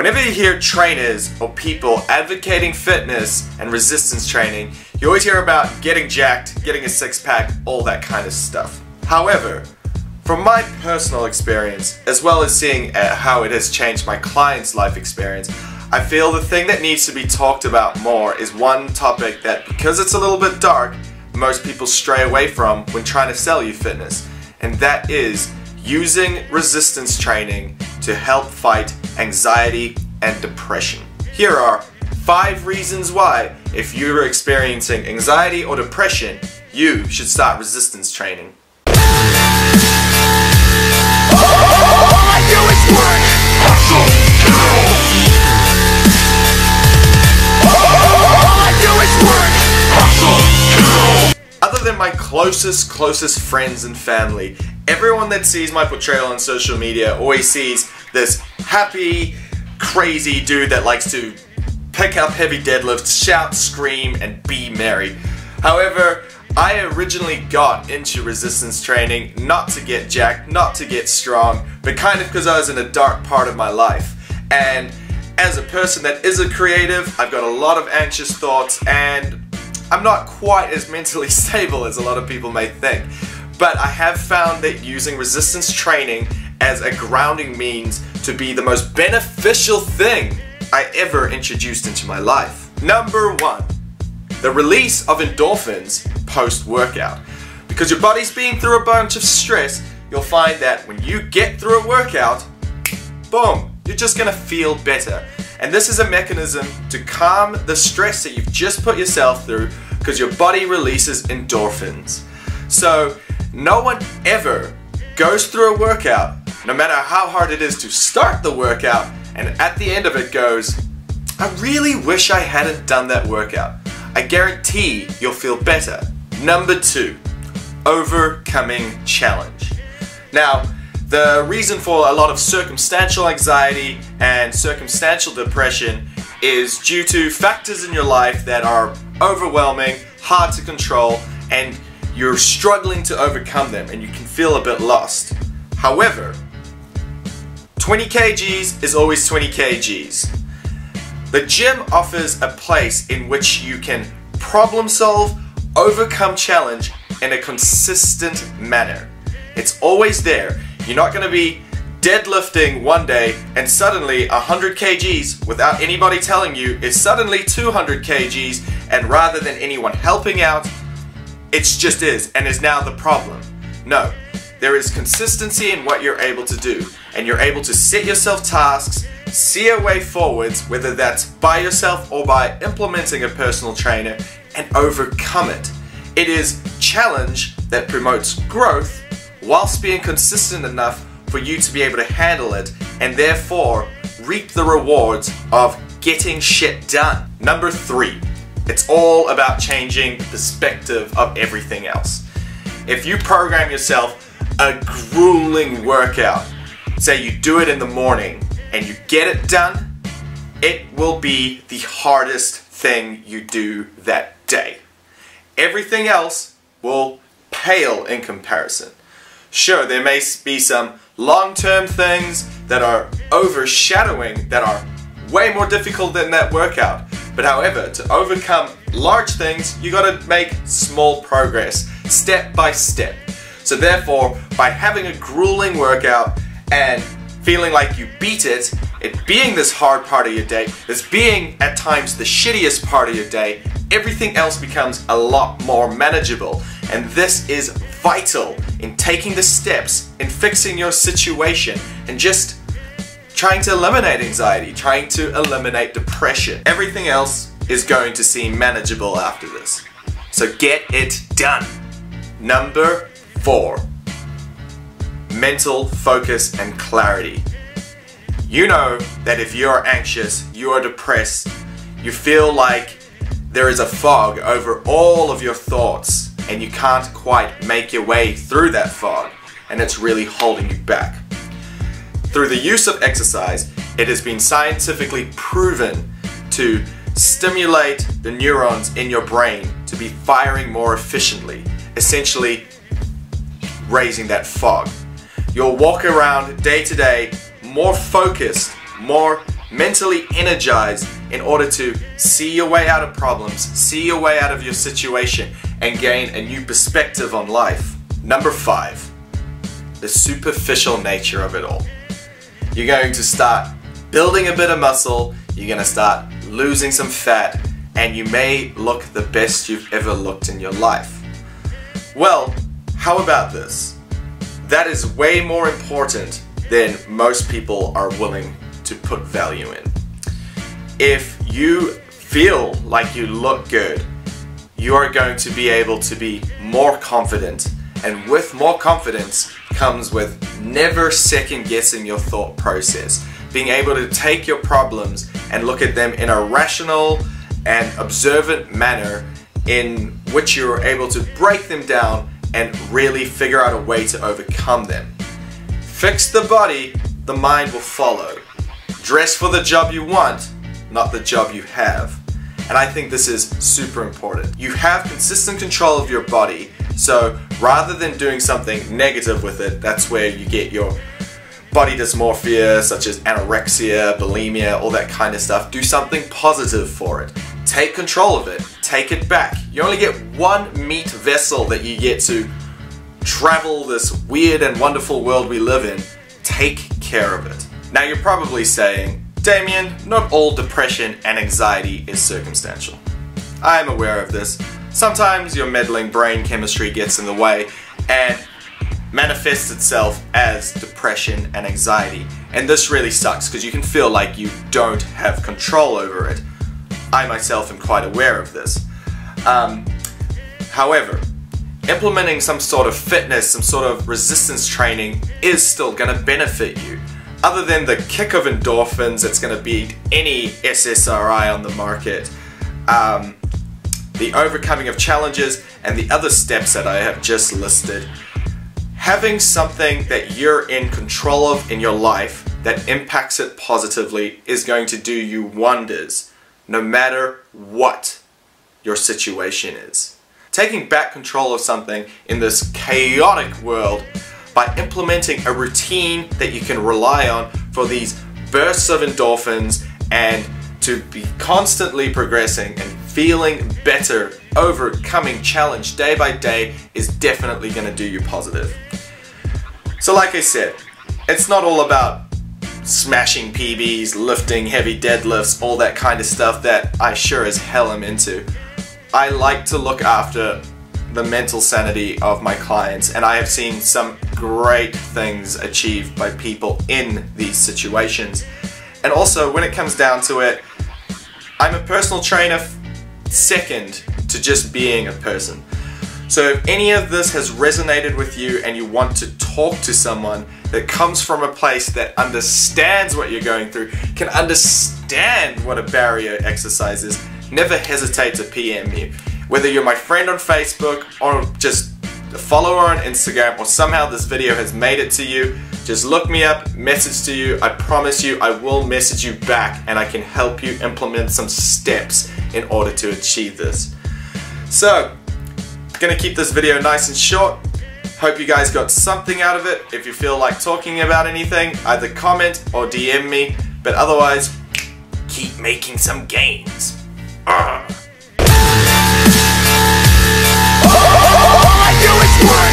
Whenever you hear trainers or people advocating fitness and resistance training, you always hear about getting jacked, getting a six pack, all that kind of stuff. However, from my personal experience, as well as seeing uh, how it has changed my client's life experience, I feel the thing that needs to be talked about more is one topic that, because it's a little bit dark, most people stray away from when trying to sell you fitness, and that is using resistance training to help fight anxiety and depression. Here are five reasons why, if you're experiencing anxiety or depression, you should start resistance training. My closest, closest friends and family, everyone that sees my portrayal on social media always sees this happy, crazy dude that likes to pick up heavy deadlifts, shout, scream, and be merry. However, I originally got into resistance training not to get jacked, not to get strong, but kind of because I was in a dark part of my life. And as a person that is a creative, I've got a lot of anxious thoughts and I'm not quite as mentally stable as a lot of people may think. But I have found that using resistance training as a grounding means to be the most beneficial thing I ever introduced into my life. Number one, the release of endorphins post-workout. Because your body's been through a bunch of stress, you'll find that when you get through a workout, boom, you're just gonna feel better. And this is a mechanism to calm the stress that you've just put yourself through because your body releases endorphins. So no one ever goes through a workout, no matter how hard it is to start the workout, and at the end of it goes, I really wish I hadn't done that workout. I guarantee you'll feel better. Number two, overcoming challenge. Now, the reason for a lot of circumstantial anxiety and circumstantial depression is due to factors in your life that are overwhelming, hard to control, and you're struggling to overcome them and you can feel a bit lost. However, 20 kgs is always 20 kgs. The gym offers a place in which you can problem solve, overcome challenge in a consistent manner. It's always there. You're not going to be deadlifting one day and suddenly 100 kgs without anybody telling you is suddenly 200 kgs and rather than anyone helping out, it just is and is now the problem. No, there is consistency in what you're able to do and you're able to set yourself tasks, see a way forwards, whether that's by yourself or by implementing a personal trainer and overcome it. It is challenge that promotes growth whilst being consistent enough for you to be able to handle it and therefore reap the rewards of getting shit done. Number three, it's all about changing the perspective of everything else. If you program yourself a grueling workout, say you do it in the morning and you get it done, it will be the hardest thing you do that day. Everything else will pale in comparison. Sure, there may be some long-term things that are overshadowing, that are way more difficult than that workout. But however, to overcome large things, you gotta make small progress, step by step. So therefore, by having a grueling workout and feeling like you beat it, it being this hard part of your day, this being at times the shittiest part of your day, everything else becomes a lot more manageable. And this is vital in taking the steps in fixing your situation and just trying to eliminate anxiety, trying to eliminate depression. Everything else is going to seem manageable after this. So get it done. Number four, mental focus and clarity. You know that if you're anxious, you are depressed, you feel like there is a fog over all of your thoughts and you can't quite make your way through that fog and it's really holding you back. Through the use of exercise, it has been scientifically proven to stimulate the neurons in your brain to be firing more efficiently, essentially raising that fog. You'll walk around day to day more focused, more mentally energized in order to see your way out of problems, see your way out of your situation, and gain a new perspective on life. Number five, the superficial nature of it all. You're going to start building a bit of muscle, you're going to start losing some fat, and you may look the best you've ever looked in your life. Well, how about this? That is way more important than most people are willing to put value in. If you feel like you look good, you are going to be able to be more confident. And with more confidence comes with never second guessing your thought process. Being able to take your problems and look at them in a rational and observant manner in which you're able to break them down and really figure out a way to overcome them. Fix the body, the mind will follow. Dress for the job you want, not the job you have. And I think this is super important. You have consistent control of your body, so rather than doing something negative with it, that's where you get your body dysmorphia, such as anorexia, bulimia, all that kind of stuff. Do something positive for it. Take control of it. Take it back. You only get one meat vessel that you get to travel this weird and wonderful world we live in. Take care of it. Now you're probably saying, Damien, not all depression and anxiety is circumstantial. I am aware of this. Sometimes your meddling brain chemistry gets in the way and manifests itself as depression and anxiety. And this really sucks because you can feel like you don't have control over it. I myself am quite aware of this. Um, however, implementing some sort of fitness, some sort of resistance training is still going to benefit you. Other than the kick of endorphins it's going to beat any SSRI on the market, um, the overcoming of challenges, and the other steps that I have just listed, having something that you're in control of in your life that impacts it positively is going to do you wonders no matter what your situation is. Taking back control of something in this chaotic world by implementing a routine that you can rely on for these bursts of endorphins and to be constantly progressing and feeling better, overcoming challenge day by day is definitely going to do you positive. So like I said, it's not all about smashing PBs, lifting heavy deadlifts, all that kind of stuff that I sure as hell am into. I like to look after the mental sanity of my clients and I have seen some great things achieved by people in these situations. And also when it comes down to it, I'm a personal trainer second to just being a person. So if any of this has resonated with you and you want to talk to someone that comes from a place that understands what you're going through, can understand what a barrier exercise is, never hesitate to PM me. Whether you're my friend on Facebook or just a follower on Instagram or somehow this video has made it to you, just look me up, message to you. I promise you I will message you back and I can help you implement some steps in order to achieve this. So, gonna keep this video nice and short. Hope you guys got something out of it. If you feel like talking about anything, either comment or DM me. But otherwise, keep making some gains. All Work.